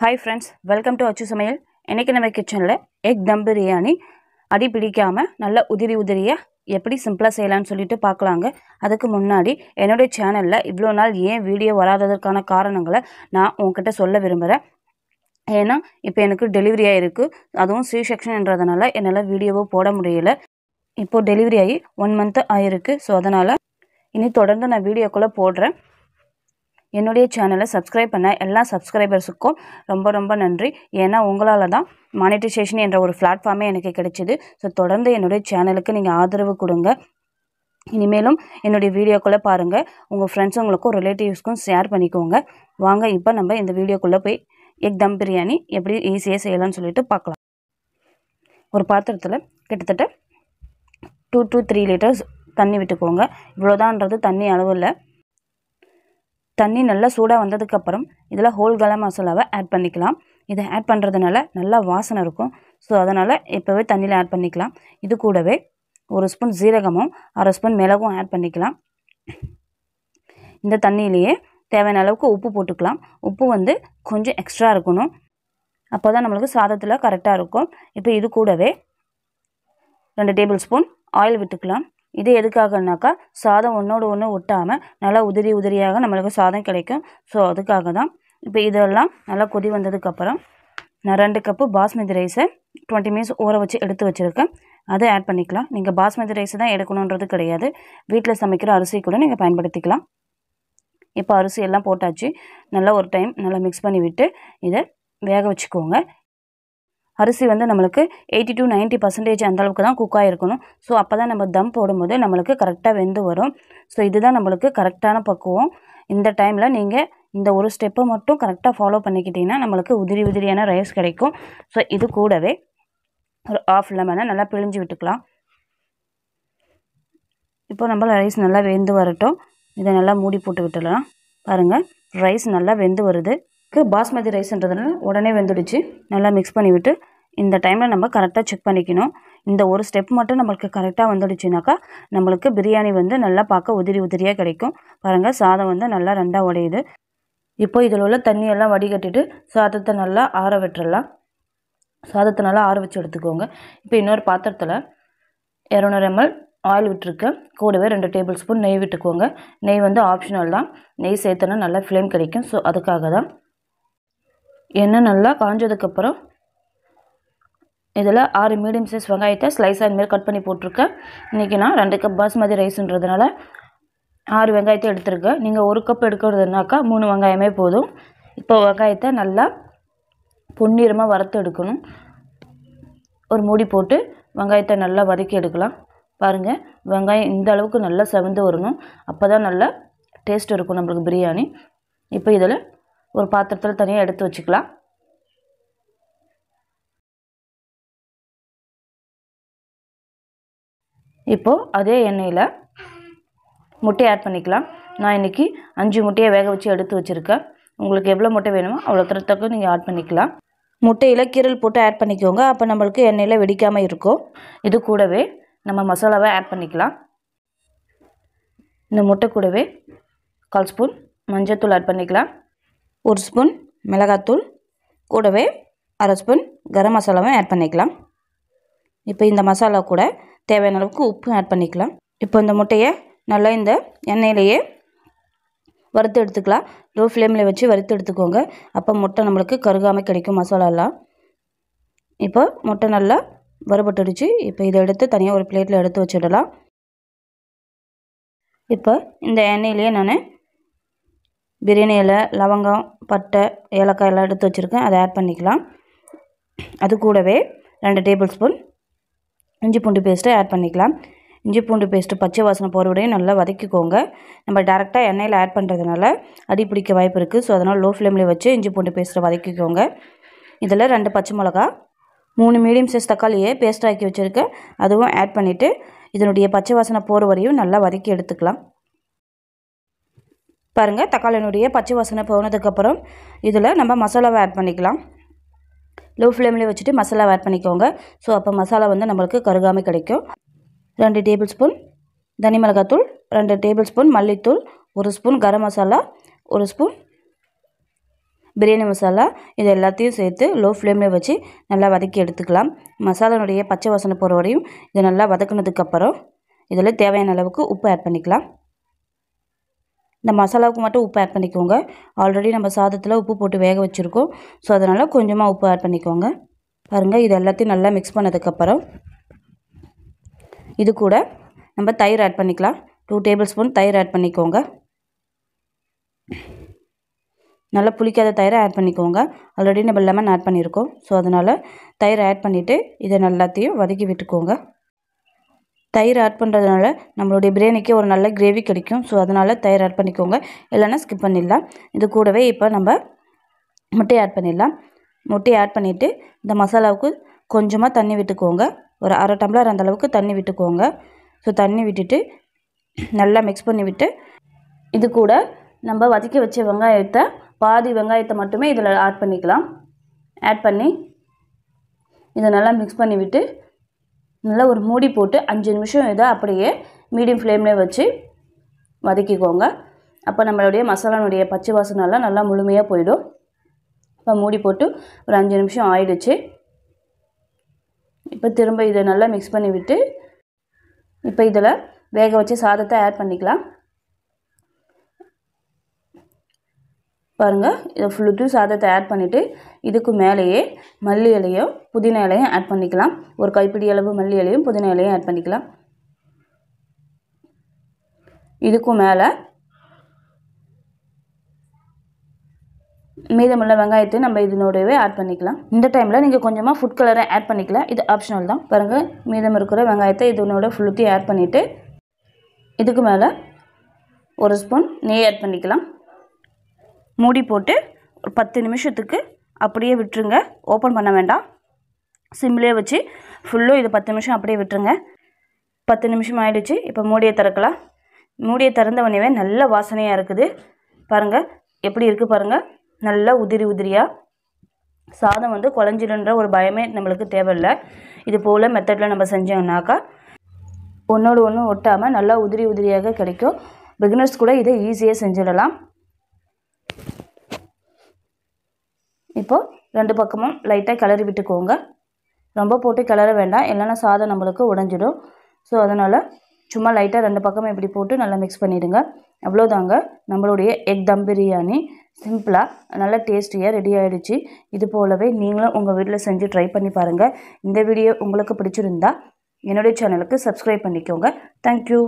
Hi friends welcome to அச்சு சமையல் இன்றைக்கி நம்ம கிச்சனில் எக் தம் பிரியாணி அடி பிடிக்காமல் நல்ல உதிரி உதிரியாக எப்படி சிம்பிளாக செய்யலான்னு சொல்லிட்டு பார்க்கலாங்க. அதுக்கு முன்னாடி என்னுடைய சேனலில் இவ்வளோ நாள் ஏன் வீடியோ வராததற்கான காரணங்களை நான் உங்ககிட்ட சொல்ல விரும்புகிறேன் ஏன்னா இப்போ எனக்கு டெலிவரி ஆகிருக்கு அதுவும் சி செக்ஷன்ன்றதுனால என்னால் வீடியோவோ போட முடியல. இப்போது டெலிவரி ஆகி ஒன் மந்த்து ஆகிருக்கு ஸோ அதனால் இனி தொடர்ந்து நான் வீடியோக்குள்ளே போடுறேன். என்னுடைய சேனலை சப்ஸ்கிரைப் பண்ண எல்லா சப்ஸ்கிரைபர்ஸுக்கும் ரொம்ப ரொம்ப நன்றி. ஏன்னா உங்களால் தான் மானிட்டைசேஷன் என்ற ஒரு பிளாட்ஃபார்மே எனக்கு கிடைச்சிது. ஸோ தொடர்ந்து என்னுடைய சேனலுக்கு நீங்கள் ஆதரவு கொடுங்க. இனிமேலும் என்னுடைய வீடியோக்குள்ளே பாருங்கள் உங்கள் ஃப்ரெண்ட்ஸுங்களுக்கும் ரிலேட்டிவ்ஸ்க்கும் ஷேர் பண்ணிக்கோங்க. வாங்க இப்போ நம்ம இந்த வீடியோக்குள்ளே போய் எக் தம் பிரியாணி எப்படி ஈஸியாக செய்யலாம்னு சொல்லிட்டு பார்க்கலாம். ஒரு பாத்திரத்தில் கிட்டத்தட்ட டூ டு த்ரீ லிட்டர்ஸ் தண்ணி விட்டுக்கோங்க. இவ்வளோதான்றது தண்ணி அளவு இல்லை. தண்ணி நல்லா சூடாக வந்ததுக்கப்புறம் இதில் ஹோல் கரம் மசாலாவை ஆட் பண்ணிக்கலாம். இதை ஆட் பண்ணுறதுனால நல்லா வாசனை இருக்கும். ஸோ அதனால் இப்போவே தண்ணியில் ஆட் பண்ணிக்கலாம். இது கூடவே ஒரு ஸ்பூன் ஜீரகமும் அரை ஸ்பூன் மிளகும் ஆட் பண்ணிக்கலாம். இந்த தண்ணியிலேயே தேவையான அளவுக்கு உப்பு போட்டுக்கலாம். உப்பு வந்து கொஞ்சம் எக்ஸ்ட்ரா இருக்கணும். அப்போ தான் நம்மளுக்கு சாதத்தில் கரெக்டாக இருக்கும். இப்போ இது கூடவே ரெண்டு டேபிள் ஸ்பூன் ஆயில் விட்டுக்கலாம். இது எதுக்காகனாக்கா சாதம் ஒன்றோடு ஒன்று ஒட்டாமல் நல்லா உதிரி உதிரியாக நம்மளுக்கு சாதம் கிடைக்கும். ஸோ அதுக்காக தான் இப்போ இதெல்லாம் நல்லா கொதி வந்ததுக்கப்புறம் நான் ரெண்டு கப்பு பாஸ்மதி ரைஸை டுவெண்ட்டி மினிட்ஸ் ஊற வச்சு எடுத்து வச்சுருக்கேன். அதை ஆட் பண்ணிக்கலாம். நீங்கள் பாஸ்மதி ரைஸ் தான் எடுக்கணுன்றது கிடையாது. வீட்டில் சமைக்கிற அரிசி கூட நீங்கள் பயன்படுத்திக்கலாம். இப்போ அரிசி எல்லாம் போட்டாச்சு. நல்லா ஒரு டைம் நல்லா மிக்ஸ் பண்ணி விட்டு இதை வேக வச்சுக்கோங்க. அரிசி வந்து நம்மளுக்கு எயிட்டி டு நைன்ட்டி பர்சன்டேஜ் அந்தளவுக்கு தான் குக் ஆகிருக்கணும் ஸோ அப்போ தான் நம்ம தம் போடும்போது நம்மளுக்கு கரெக்டாக வெந்து வரும். ஸோ இதுதான் நம்மளுக்கு கரெக்டான பக்குவம். இந்த டைமில் நீங்கள் இந்த ஒரு ஸ்டெப்பை மட்டும் கரெக்டாக ஃபாலோ பண்ணிக்கிட்டிங்கன்னா நம்மளுக்கு உதிரி உதிரியான ரைஸ் கிடைக்கும். ஸோ இது கூடவே ஒரு ஆஃப் லெமனை நல்லா பிழிஞ்சு விட்டுக்கலாம். இப்போ நம்ம ரைஸ் நல்லா வெந்து வரட்டும். இதை நல்லா மூடி போட்டு விட்டுடலாம். பாருங்கள் ரைஸ் நல்லா வெந்து வருது. பாஸ்மதி ரைஸ்ன்றதுனால உடனே வெந்துடுச்சு. நல்லா மிக்ஸ் பண்ணிவிட்டு இந்த டைமில் நம்ம கரெக்டாக செக் பண்ணிக்கணும். இந்த ஒரு ஸ்டெப் மட்டும் நம்மளுக்கு கரெக்டாக வந்துடுச்சுனாக்கா நம்மளுக்கு பிரியாணி வந்து நல்லா பார்க்க உதிரி உதிரியாக கிடைக்கும். பாருங்கள் சாதம் வந்து நல்லா ரெண்டாக உடையுது. இப்போ இதில் உள்ள தண்ணியெல்லாம் வடிகட்டிட்டு சாதத்தை நல்லா ஆற விட்டுறலாம். சாதத்தை நல்லா ஆற வச்சு எடுத்துக்கோங்க. இப்போ இன்னொரு பாத்திரத்தில் இரநூறு எம்எல் ஆயில் விட்டுருக்கேன் கூடவே ரெண்டு டேபிள் ஸ்பூன் நெய் விட்டுக்கோங்க. நெய் வந்து ஆப்ஷனல் தான். நெய் சேர்த்தனா நல்லா ஃப்ளேம் கிடைக்கும். ஸோ அதுக்காக தான் எண்ணெய் நல்லா காஞ்சதுக்கப்புறம் இதில் ஆறு மீடியம் சைஸ் வெங்காயத்தை ஸ்லைஸாக இதுமாரி கட் பண்ணி போட்டிருக்கேன். இன்றைக்கி நான் ரெண்டு கப் பாஸ்மதி ரைஸுன்றதுனால ஆறு வெங்காயத்தை எடுத்திருக்கேன். நீங்கள் ஒரு கப் எடுக்கிறதுனாக்கா மூணு வெங்காயமே போதும். இப்போ வெங்காயத்தை நல்லா பொன்னிறமாக வறுத்து எடுக்கணும். ஒரு மூடி போட்டு வெங்காயத்தை நல்லா வதக்கி எடுக்கலாம். பாருங்கள் வெங்காயம் இந்த அளவுக்கு நல்லா செவந்து வரணும். அப்போ தான் நல்லா டேஸ்ட் இருக்கும் நம்மளுக்கு பிரியாணி. இப்போ இதில் ஒரு பாத்திரத்தில் தனியாக எடுத்து வச்சுக்கலாம். இப்போது அதே எண்ணெயில் முட்டையை ஆட் பண்ணிக்கலாம். நான் இன்றைக்கி அஞ்சு முட்டையை வேக வச்சு எடுத்து வச்சுருக்கேன். உங்களுக்கு எவ்வளோ முட்டை வேணுமோ அவ்வளோ தரத்துக்கு நீங்கள் ஆட் பண்ணிக்கலாம். முட்டையில் கீரல் போட்டு ஆட் பண்ணிக்கோங்க. அப்போ நம்மளுக்கு எண்ணெயில் வெடிக்காமல் இருக்கும். இது கூடவே நம்ம மசாலாவை ஆட் பண்ணிக்கலாம். இந்த முட்டை கூடவே கால் ஸ்பூன் மஞ்சள்தூள் ஆட் பண்ணிக்கலாம். ஒரு ஸ்பூன் மிளகாத்தூள். கூடவே அரை ஸ்பூன் கரம் மசாலாவும் ஆட் பண்ணிக்கலாம். இப்போ இந்த மசாலா கூட தேவையான அளவுக்கு உப்பும் ஆட் பண்ணிக்கலாம். இப்போ இந்த முட்டையை நல்லா இந்த எண்ணெயிலேயே வறுத்து எடுத்துக்கலாம். லோ ஃப்ளேமில் வச்சு வறுத்து எடுத்துக்கோங்க. அப்போ முட்டை நம்மளுக்கு கருகாமல் கிடைக்கும் மசாலாலாம் இப்போ முட்டை நல்லா வறுபட்டுடுச்சு. இப்போ இதை எடுத்து தனியாக ஒரு பிளேட்டில் எடுத்து வச்சிடலாம். இப்போ இந்த எண்ணெயிலேயே நான் பிரியாணி இலை லவங்கம் பட்டை ஏலக்காய் எல்லாம் எடுத்து வச்சுருக்கேன். அதை ஆட் பண்ணிக்கலாம். அது கூடவே ரெண்டு டேபிள் ஸ்பூன் இஞ்சி பூண்டு பேஸ்ட்டை ஆட் பண்ணிக்கலாம். இஞ்சி பூண்டு பேஸ்ட்டு பச்சை வாசனை போகிறவிடையும் நல்லா வதக்கிக்கோங்க. நம்ம டேரெக்டாக எண்ணெயில் ஆட் பண்ணுறதுனால அடி பிடிக்க வாய்ப்பு இருக்குது ஸோ அதனால் லோ ஃப்ளேமில் வச்சு இஞ்சி பூண்டு பேஸ்ட்டை வதக்கிக்கோங்க. இதில் ரெண்டு பச்சை மிளகா மூணு மீடியம் சைஸ் தக்காளியை பேஸ்ட் ஆக்கி வச்சுருக்கேன். அதுவும் ஆட் பண்ணிவிட்டு இதனுடைய பச்சை வாசனை போகிற வரையும் நல்லா வதக்கி எடுத்துக்கலாம். பாருங்கள் தக்காளியினுடைய பச்சை வாசனை போனதுக்கப்புறம் இதில் நம்ம மசாலாவை ஆட் பண்ணிக்கலாம். லோ ஃப்ளேம்லேயே வச்சுட்டு மசாலா ஆட் பண்ணிக்கோங்க. ஸோ அப்போ மசாலா வந்து நம்மளுக்கு கருகாமல் கிடைக்கும். ரெண்டு டேபிள் ஸ்பூன் தனி மிளகாத்தூள் ரெண்டு டேபிள் ஸ்பூன் மல்லித்தூள் ஒரு ஸ்பூன் கரம் மசாலா ஒரு ஸ்பூன் பிரியாணி மசாலா. இது எல்லாத்தையும் சேர்த்து லோ ஃப்ளேமில் வச்சு நல்லா வதக்கி எடுத்துக்கலாம். மசாலானுடைய பச்சை வாசனை போகிற வரையும் இதை நல்லா வதக்குனதுக்கப்புறம் இதில் தேவையான அளவுக்கு உப்பு ஆட் பண்ணிக்கலாம். இந்த மசாலாவுக்கு மட்டும் உப்பு ஆட் பண்ணிக்கோங்க. ஆல்ரெடி நம்ம சாதத்தில் உப்பு போட்டு வேக வச்சுருக்கோம். ஸோ அதனால் கொஞ்சமாக உப்பு ஆட் பண்ணிக்கோங்க. பாருங்கள் இது எல்லாத்தையும் நல்லா மிக்ஸ் பண்ணதுக்கப்புறம் இது கூட நம்ம தயிர் ஆட் பண்ணிக்கலாம். டூ டேபிள் ஸ்பூன் தயிர் ஆட் பண்ணிக்கோங்க. நல்லா புளிக்காத தயிரை ஆட் பண்ணிக்கோங்க. ஆல்ரெடி நம்ம லெமன் ஆட் பண்ணியிருக்கோம் ஸோ அதனால் தயிரை ஆட் பண்ணிவிட்டு இதை எல்லாத்தையும் வதக்கி விட்டுக்கோங்க. தயிர் ஆட் பண்ணுறதுனால நம்மளுடைய பிரியாணிக்கு ஒரு நல்ல கிரேவி கிடைக்கும். ஸோ அதனால் தயிர் ஆட் பண்ணிக்கோங்க. இல்லைன்னா ஸ்கிப் பண்ணிடலாம். இது கூடவே இப்போ நம்ம முட்டையை ஆட் பண்ணிடலாம். முட்டையை ஆட் பண்ணிவிட்டு இந்த மசாலாவுக்கு கொஞ்சமாக தண்ணி விட்டுக்கோங்க. ஒரு அரை டம்ளர் அந்த அளவுக்கு தண்ணி விட்டுக்கோங்க. ஸோ தண்ணி விட்டுட்டு நல்லா மிக்ஸ் பண்ணி விட்டு இது கூட நம்ம வதக்கி வச்ச வெங்காயத்தை பாதி வெங்காயத்தை மட்டுமே இதில் ஆட் பண்ணிக்கலாம். ஆட் பண்ணி இதை நல்லா மிக்ஸ் பண்ணிவிட்டு நல்லா ஒரு மூடி போட்டு அஞ்சு நிமிஷம் இதை அப்படியே மீடியம் ஃப்ளேமில் வச்சு வதக்கிக்கோங்க. அப்போ நம்மளுடைய மசாலானுடைய பச்சை வாசனெல்லாம் நல்லா முழுமையாக போயிடும். இப்போ மூடி போட்டு ஒரு அஞ்சு நிமிஷம் ஆயிடுச்சு. இப்போ திரும்ப இதை நல்லா மிக்ஸ் பண்ணி விட்டு இப்போ இதில் வேக வச்சு சாதத்தை ஆட் பண்ணிக்கலாம். பாருங்கள் இதை ஃபுல்லுட்டும் சாதத்தை ஆட் பண்ணிவிட்டு இதுக்கு மேலேயே மல்லி இலையும் புதினா இலையும் ஆட் பண்ணிக்கலாம். ஒரு கைப்பிடி அளவு மல்லி இலையும் புதினா இலையும் ஆட் பண்ணிக்கலாம். இதுக்கும் மேலே மீதமுள்ள வெங்காயத்தை நம்ம இதனோடவே ஆட் பண்ணிக்கலாம். இந்த டைமில் நீங்கள் கொஞ்சமாக ஃபுட் கலரை ஆட் பண்ணிக்கலாம். இது ஆப்ஷனல் தான். பாருங்கள் மீதம் இருக்கிற வெங்காயத்தை இதனோட ஃபுல்லுத்தையும் ஆட் பண்ணிவிட்டு இதுக்கு மேலே ஒரு ஸ்பூன் நெய் ஆட் பண்ணிக்கலாம். மூடி போட்டு ஒரு பத்து நிமிஷத்துக்கு அப்படியே விட்டுருங்க. ஓப்பன் பண்ண வேண்டாம். சிம்லேயே வச்சு ஃபுல்லும் இது பத்து நிமிஷம் அப்படியே விட்டுருங்க. பத்து நிமிஷம் ஆயிடுச்சு. இப்போ மூடியை திறக்கலாம். மூடியை திறந்த உடனே நல்ல வாசனையாக இருக்குது. பாருங்கள் எப்படி இருக்குது பாருங்கள் நல்லா உதிரி உதிரியாக சாதம் வந்து குழஞ்சிடுன்ற ஒரு பயமே நம்மளுக்கு தேவையில்லை. இது போல் மெத்தடில் நம்ம செஞ்சோம்னாக்கா ஒன்றோடு ஒன்று ஒட்டாமல் நல்லா உதிரி உதிரியாக கிடைக்கும். பிகினர்ஸ் கூட இதை ஈஸியாக செஞ்சிடலாம். இப்போது ரெண்டு பக்கமும் லைட்டாக கிளறி விட்டுக்கோங்க. ரொம்ப போட்டு கிளற வேண்டாம். இல்லைன்னா சாதம் நம்மளுக்கு உடஞ்சிடும். ஸோ அதனால் சும்மா லைட்டாக ரெண்டு பக்கமும் இப்படி போட்டு நல்லா மிக்ஸ் பண்ணிவிடுங்க அவ்வளோதாங்க நம்மளுடைய எக் தம் பிரியாணி. சிம்பிளாக நல்ல டேஸ்டியாக ரெடி ஆகிடுச்சு இது போலவே நீங்களும் உங்கள் வீட்டில் செஞ்சு ட்ரை பண்ணி பாருங்கள் இந்த வீடியோ உங்களுக்கு பிடிச்சிருந்தா என்னுடைய சேனலுக்கு சப்ஸ்கிரைப் பண்ணிக்கோங்க. தேங்க்யூ